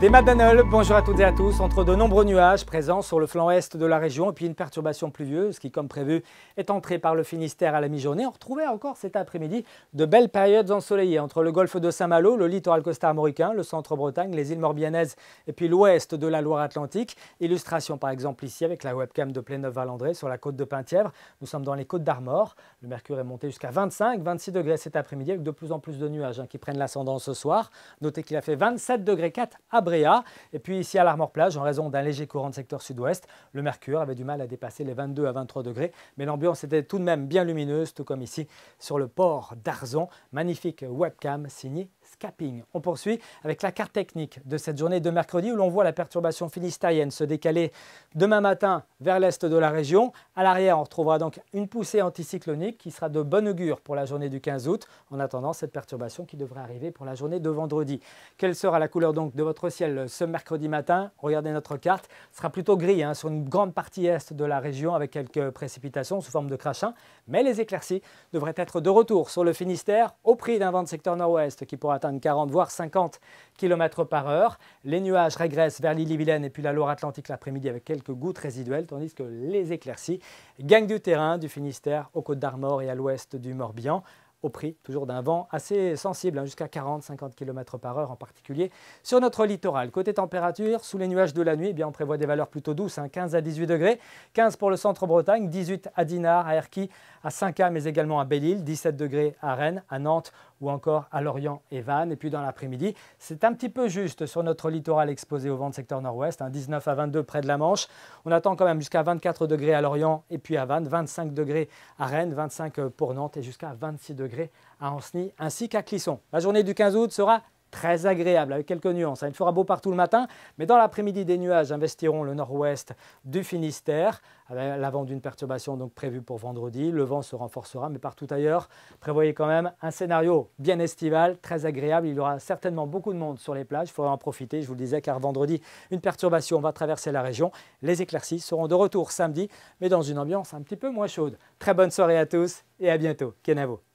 Des Madanol, bonjour à toutes et à tous. Entre de nombreux nuages présents sur le flanc est de la région et puis une perturbation pluvieuse qui, comme prévu, est entrée par le Finistère à la mi-journée, on retrouvait encore cet après-midi de belles périodes ensoleillées entre le golfe de Saint-Malo, le littoral costa-armoricain, le centre-Bretagne, les îles Morbihanaises et puis l'ouest de la Loire-Atlantique. Illustration par exemple ici avec la webcam de Pléneuf-Valandré sur la côte de Penthièvre. Nous sommes dans les côtes d'Armor. Le mercure est monté jusqu'à 25, 26 degrés cet après-midi avec de plus en plus de nuages hein, qui prennent l'ascendant ce soir. Notez qu'il a fait 27 degrés 4 à et puis ici à l'Armor Plage, en raison d'un léger courant de secteur sud-ouest, le mercure avait du mal à dépasser les 22 à 23 degrés. Mais l'ambiance était tout de même bien lumineuse, tout comme ici sur le port d'Arzon. Magnifique webcam signée Scapping. On poursuit avec la carte technique de cette journée de mercredi où l'on voit la perturbation finistérienne se décaler demain matin vers l'est de la région. À l'arrière, on retrouvera donc une poussée anticyclonique qui sera de bon augure pour la journée du 15 août, en attendant cette perturbation qui devrait arriver pour la journée de vendredi. Quelle sera la couleur donc de votre ciel? Ce mercredi matin. Regardez notre carte, sera plutôt gris hein, sur une grande partie est de la région avec quelques précipitations sous forme de crachin, mais les éclaircies devraient être de retour sur le Finistère au prix d'un vent de secteur nord-ouest qui pourra atteindre 40 voire 50 km par heure. Les nuages régressent vers l'île-et-Vilaine et puis la Loire-Atlantique l'après-midi avec quelques gouttes résiduelles, tandis que les éclaircies gagnent du terrain du Finistère aux côtes d'Armor et à l'ouest du Morbihan au prix toujours d'un vent assez sensible, hein, jusqu'à 40-50 km par heure en particulier. Sur notre littoral, côté température, sous les nuages de la nuit, eh bien, on prévoit des valeurs plutôt douces, 15 hein, à 18 degrés, 15 pour le centre-Bretagne, 18 à Dinard, à Erquy, à Saint-Cam, mais également à Belle-Île, 17 degrés à Rennes, à Nantes ou encore à Lorient et Vannes. Et puis dans l'après-midi, c'est un petit peu juste sur notre littoral exposé au vent de secteur nord-ouest, 19 hein, à 22 près de la Manche. On attend quand même jusqu'à 24 degrés à Lorient et puis à Vannes, 25 degrés à Rennes, 25 pour Nantes et jusqu'à 26 degrés à Ancenis ainsi qu'à Clisson. La journée du 15 août sera très agréable avec quelques nuances. Il fera beau partout le matin, mais dans l'après-midi, des nuages investiront le nord-ouest du Finistère, l'avant d'une perturbation donc prévue pour vendredi. Le vent se renforcera, mais partout ailleurs, prévoyez quand même un scénario bien estival, très agréable. Il y aura certainement beaucoup de monde sur les plages, il faudra en profiter, je vous le disais, car vendredi, une perturbation va traverser la région. Les éclaircies seront de retour samedi, mais dans une ambiance un petit peu moins chaude. Très bonne soirée à tous et à bientôt. Kenavo.